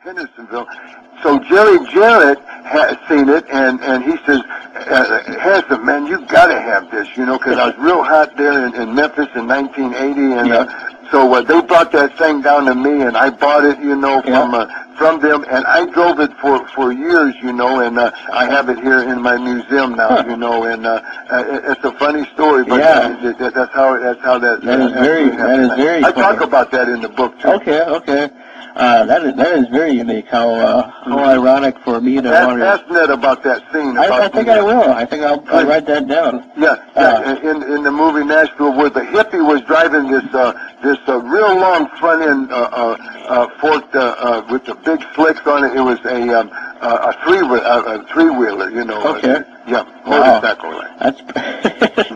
Hendersonville. So Jerry Jarrett has seen it, and and he says, uh, "Handsome man, you got to have this," you know, because I was real hot there in, in Memphis in 1980, and uh, so uh, they brought that thing down to me, and I bought it, you know, from uh, from them, and I drove it for for years, you know, and uh, I have it here in my museum now, Huh. you know, and uh, uh, it- it's a funny story, but Yeah. uh, that, that's how that's how that. That is very- that is very I talk about that in the book too. Okay, okay. Uh, that is that is very unique. How uh, how ironic for me to Ask, want to. ask Ned about that scene. I, about I think the- I will. I think I'll, I'll write that down. Yeah, yeah. in in the movie Nashville, where the hippie was driving this uh, this uh, real long front end uh, uh, uh, forked uh, uh, with the big slicks on it. It was a um, uh, a three uh, a three wheeler, you know. Okay. Uh, yeah, Wow. motorcycle. That's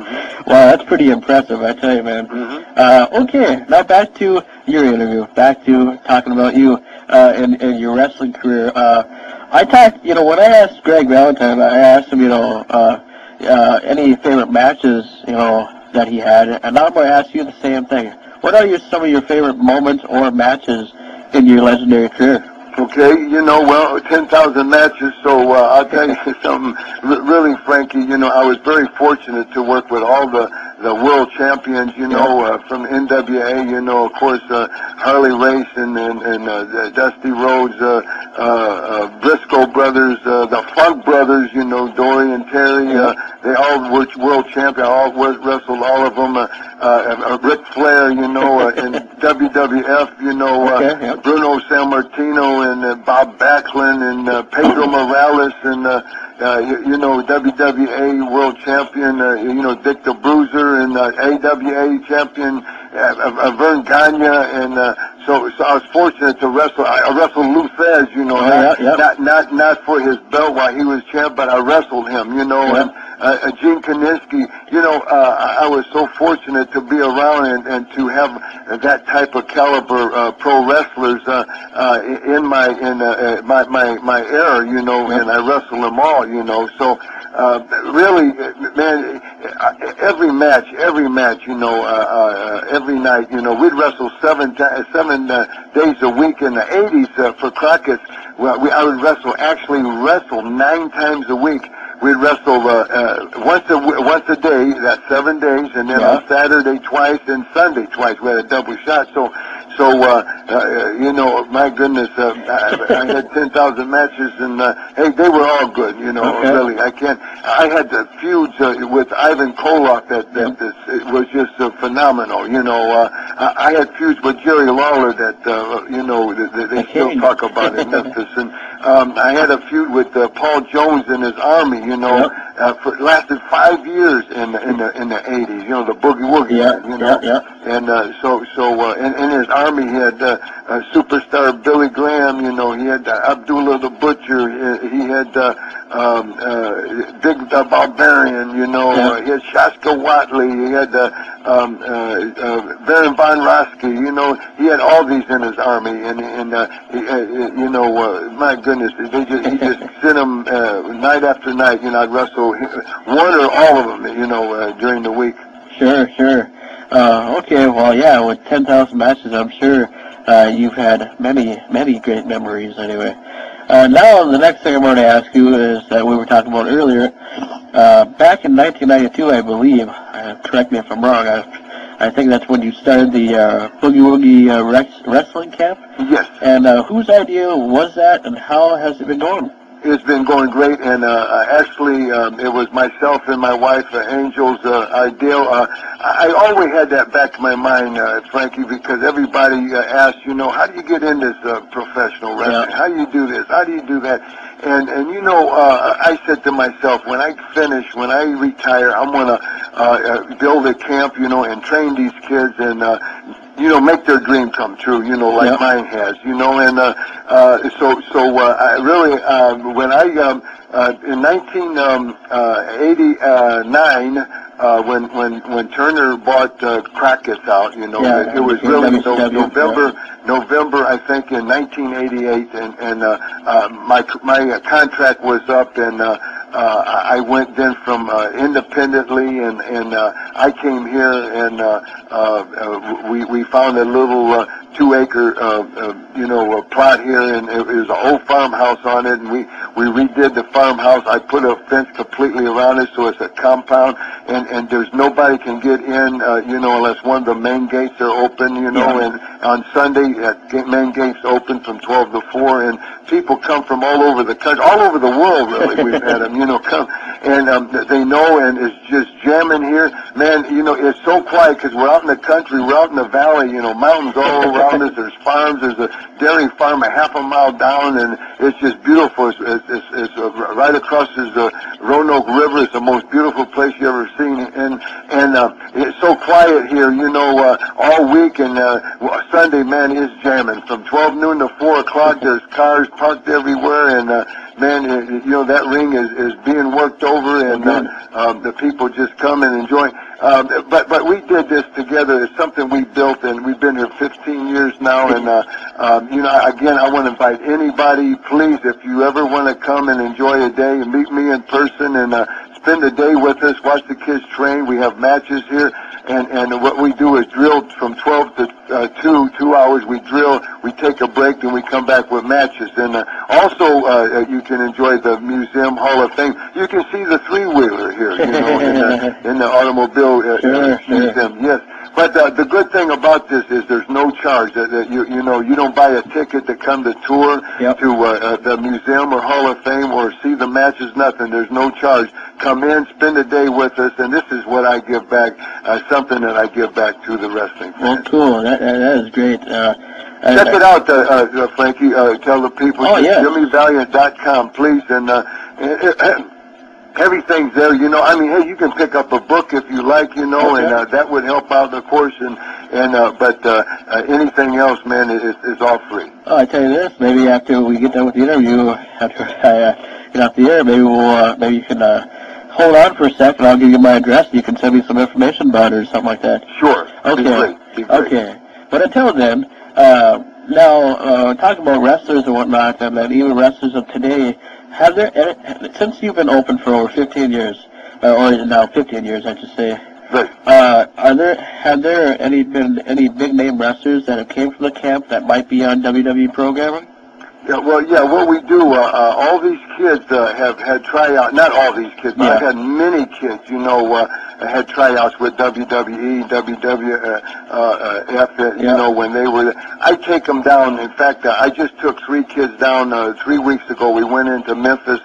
wow, that's pretty impressive, I tell you, man. Mhm. Uh, okay, now back to your interview. Back to talking about you uh, and, and your wrestling career. Uh, I talked, you know, when I asked Greg Valentine, I asked him, you know, uh, uh, any favorite matches, you know, that he had, and now I'm going to ask you the same thing. What are your, some of your favorite moments or matches in your legendary career? Okay, you know, well, 10,000 matches, so uh, I'll tell you something, really, Frankie, you know, I was very fortunate to work with all the, the world champions, you know, uh, from NWA, you know, of course, uh, Harley Race and, and, and uh, Dusty Rhodes, uh, uh, uh, Briscoe brothers, uh, the Funk brothers, you know, Dory and Terry, uh, they all were world champion, all wrestled all of them, uh, uh, uh, Ric Flair, you know, uh, and WWF, you know, uh, Okay, yeah. Bruno Sammartino and uh, Bob Backlund and uh, Pedro Morales and uh, uh, you, you know WWA World Champion, uh, you know Dick the Bruiser and uh, AWA Champion uh, uh, Verne Gagne and uh, so so I was fortunate to wrestle. I, I wrestled Lou Thesz, you know, Oh, not, yeah, yeah. not not not for his belt while he was champ, but I wrestled him, you know, and uh, uh, Gene Kiniski, you know, uh, I was so fortunate to be around and, and to have that type of caliber uh, pro wrestlers uh, uh, in my in uh, uh, my my my era, you know, and I wrestled them all, you know. So uh, really, uh, man, uh, every match, every match, you know, uh, uh, every night, you know, we'd wrestle seven ti- seven uh, days a week in the '80s uh, for Crockett's. Well, we, I would wrestle, actually wrestle nine times a week. We'd wrestle uh, uh, once a once a day, that's seven days, and then Yeah. on Saturday twice and Sunday twice. We had a double shot. So, so uh, uh, you know, my goodness, uh, I, I had ten thousand matches, and uh, hey, they were all good. You know, Okay. really, I can't. I had the feuds uh, with Ivan Koloff that that this, it was just uh, phenomenal. You know, uh, I, I had feuds with Jerry Lawler that uh, you know that, that they still talk about in Memphis, and um, I had a feud with uh, Paul Jones and his army. You know, Yep. uh, for lasted five years in the in the in the eighties. You know, the boogie woogie. Yeah, you know, yeah, yeah. and uh, so so uh, in, in his army he had uh, uh, superstar Billy Graham. You know, he had uh, Abdullah the Butcher. He, he had uh, um, uh, Big the Barbarian. You know, Yeah. uh, he had Shaska Whatley. He had uh, um, uh, uh, Baron von Raschke. You know, he had all these in his army, and and uh, he, uh, you know, uh, my goodness, they just he just sent them uh, night after night. You know, I'd wrestle one or all of them. You know, uh, during the week. Sure, sure. Uh, okay, well, yeah, with 10,000 matches, I'm sure uh, you've had many, many great memories anyway. Uh, now, the next thing I'm going to ask you is that we were talking about earlier. Uh, back in 1992, I believe, uh, correct me if I'm wrong, I, I think that's when you started the uh, Boogie Woogie uh, Rex- Wrestling Camp. Yes. And uh, whose idea was that, and how has it been going? It's been going great, and uh, uh, actually, um, it was myself and my wife, uh, Angel's uh, idea. Uh, I I always had that back in my mind, uh, Frankie, because everybody uh, asked, you know, how do you get in this uh, professional wrestling? Yeah. How do you do this? How do you do that? And and you know, uh, I said to myself, when I finish, when I retire, I'm gonna uh, uh, build a camp, you know, and train these kids and. Uh, you know, make their dream come true, you know, like Yeah. mine has, you know, and uh, uh, so so uh, I really um, when I um, uh, in 1989 uh, when when when Turner bought uh, Crockett's out, you know, Yeah, it, it was really no, November November I think in 1988, and and uh, uh, my my uh, contract was up and. Uh, uh, I went then from uh, independently, and and uh, I came here, and uh, uh, uh, we we found a little uh, two acre, uh, uh, you know, uh, plot here, and it was an old farmhouse on it, and we we redid the farmhouse. I put a fence completely around it, so it's a compound, and and there's nobody can get in, uh, you know, unless one of the main gates are open, you know, Yeah. and on Sunday, uh, main gates open from 12 to 4, and people come from all over the country, all over the world, really. We've had them, you know, come, and um, they know, and it's just jamming here. Man, you know, it's so quiet because we're out in the country, we're out in the valley, you know, mountains all around us. There's farms, there's a dairy farm a half a mile down, and it's just beautiful. It's, it's, it's, it's uh, right across is the Roanoke River. It's the most beautiful place you ever seen, and and uh, it's so quiet here, you know, uh, all week and uh, Sunday, man, is jamming from 12 noon to 4 o'clock. There's cars parked everywhere, and uh, man, you know that ring is is being worked over, and uh, um, the people just come and enjoy. Um, but but we did this together. It's something we built, and we've been here 15 years now. And uh, um, you know, again, I want to invite anybody, please, if you ever want to come and enjoy a day and meet me in person and. Uh, spend the day with us, watch the kids train. We have matches here, and and what we do is drill from 12 to uh, 2, two hours. We drill, we take a break, then we come back with matches. And uh, also, uh, you can enjoy the Museum Hall of Fame. You can see the three wheeler here, you know, in the, in the automobile uh, Sure, sure. museum. Yes. But uh, the good thing about this is there's no charge. That, that you you know you don't buy a ticket to come to tour Yep. to uh, uh, the museum or Hall of Fame or see the matches. Nothing. There's no charge. Come in, spend a day with us, and this is what I give back. Uh, something that I give back to the wrestling Well, fans. cool. That, that, that is great. Uh, Check it out, uh, uh, uh, Frankie. Uh, tell the people. Oh, yeah. JimmyValiant.com, please, and. Uh, Everything's there, you know. I mean, hey, you can pick up a book if you like, you know, Okay. and uh, that would help out, of course. And and uh, but uh, uh, anything else, man, is is all free. Oh, I tell you this, maybe after we get done with the interview, after I uh, get off the air, maybe we'll, uh, maybe you can uh, hold on for a second. I'll give you my address. You can send me some information about it or something like that. Sure. Be Okay. great. Be great. Okay. But until then, uh, now uh, talking about wrestlers and whatnot, and then even wrestlers of today, have there any- since you've been open for over 15 years, uh, or now 15 years, I should say. Right. Uh, are there have there any been any big name wrestlers that have came from the camp that might be on WWE programming? Yeah, well, yeah, what we do, uh, uh, all these kids uh, have had tryout. Not all these kids, but Yeah. I've had many kids, you know, uh, had tryouts with WWE, WWF, uh, uh, you Yeah. know, when they were. I take them down. In fact, uh, I just took three kids down uh, three weeks ago. We went into Memphis.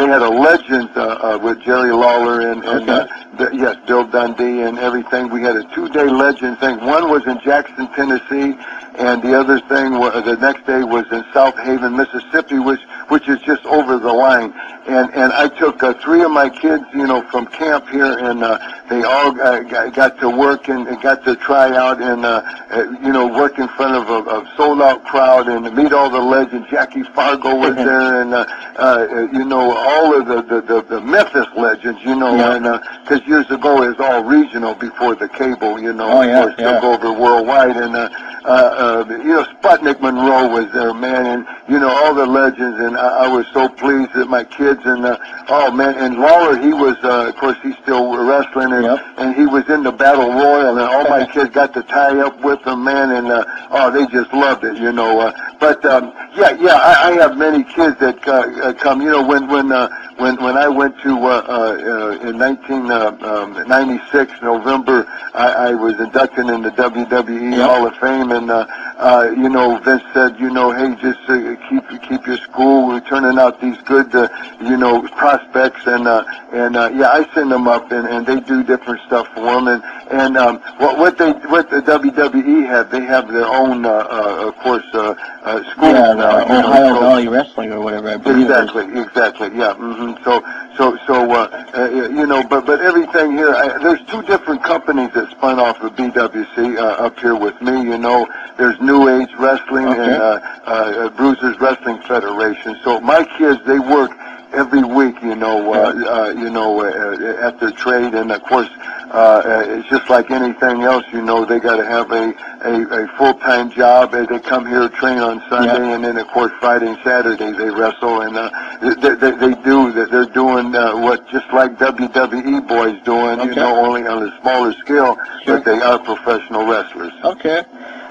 They had a legend uh, uh, with Jerry Lawler and, and Okay. uh, the, yes, Bill Dundee and everything. We had a two-day legend thing. One was in Jackson, Tennessee, and the other thing was the next day was in Southaven, Mississippi, which which is just over the line. And and I took uh, three of my kids, you know, from camp here, and uh, they all uh, got, got to work and, got to try out and uh, uh, you know work in front of a, a sold out crowd and meet all the legends. Jackie Fargo was there, and uh, uh, you know all of the the, the, the Memphis legends, you know, Yeah. and because years ago it was all regional before the cable, you know, Oh, yeah, of course yeah. took over worldwide, and uh, uh, uh, you know Sputnik Monroe was there, man, and you know all the legends, and I, I was so pleased that my kids and uh, oh man, and Lawler, he was, uh, of course, he's still wrestling, and Yep. and he was in the battle royal, and all my kids got to tie up with him, man, and uh, oh, they just loved it, you know. Uh, but um, yeah, yeah, I, I have many kids that uh, uh, come, you know, when when uh, when when I went to uh, uh, uh, in 1996 November, I, I was inducted in the WWE Yep. Hall of Fame, and uh, uh, you know, Vince said, you know, hey, just uh, keep keep your school. We're turning out these good, uh, you know, prospects, and uh, and uh, yeah, I send them up, and, and they do different stuff for them, and and um, what what they what the WWE have, they have their own, uh, uh, of course, uh, uh, schools Yeah, the you know, Ohio Valley Wrestling or whatever. I believe it. Exactly, exactly, yeah. hmm So, so, so, uh, uh, you know, but but everything here, I, there's two different companies that spun off of BWC uh, up here with me. You know, there's New Age Wrestling Okay. and uh, uh, Bruisers Wrestling Federation. So my kids, they work every week. You know, uh, uh, you know, uh, at their trade, and of course, uh, uh, it's just like anything else. You know, they got to have a a, a full time job. Uh, They come here train on Sunday, Yeah. and then of course Friday and Saturday they wrestle, and uh, they, they, they do that. They're doing uh, what just like WWE boys doing, you know, only on a smaller scale, Sure. but they are professional wrestlers. Okay.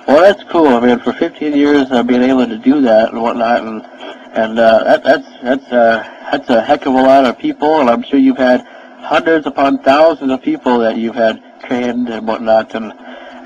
Well, that's cool. I mean, for 15 years, uh, being able to do that and whatnot, and and uh, that, that's that's uh, that's a heck of a lot of people, and I'm sure you've had hundreds upon thousands of people that you've had trained and whatnot, and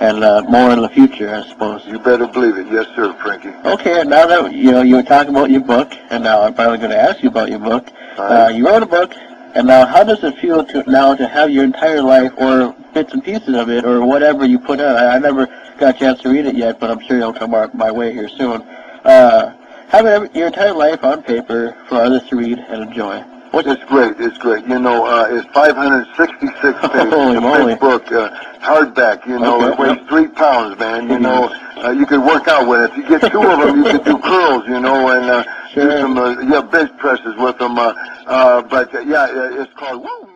and uh, more in the future, I suppose. You better believe it. Yes, sir, Frankie. Okay, and now that you know you were talking about your book, and now I'm finally going to ask you about your book. Uh, you wrote a book, and now how does it feel to now to have your entire life, or bits and pieces of it, or whatever you put out? I, I never got a chance to read it yet, but I'm sure it'll come our, my way here soon. Uh, having your entire life on paper for others to read and enjoy. What's It's great. It's great. You know, uh, it's 566 pages. Holy It's a moly. book, uh, hardback. You know, Okay, it weighs three pounds, man. You know, uh, you could work out with it. If you get two of them, you could do curls. You know, and uh, Sure. do some uh, yeah bench presses with them. Uh, uh, but uh, yeah, uh, it's called. Woo!